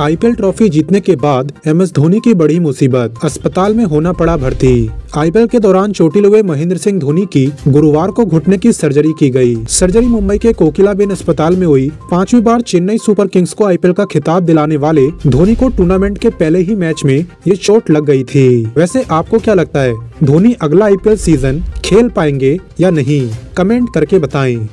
IPL trophy जीतने के बाद एम एस धोनी की बड़ी मुसीबत, अस्पताल में होना पड़ा भर्ती। आईपीएल के दौरान चोटिल हुए महेंद्र सिंह धोनी की गुरुवार को घुटने की सर्जरी की गई। सर्जरी मुंबई के कोकिलाबेन अस्पताल में हुई। पांचवी बार चेन्नई सुपर किंग्स को आईपीएल का खिताब दिलाने वाले धोनी को टूर्नामेंट के पहले ही मैच में ये चोट लग गई थी। वैसे आपको क्या लगता है, धोनी अगला आईपीएल सीज़न खेल पाएँगे या नहीं? कमेंट करके बताएँ।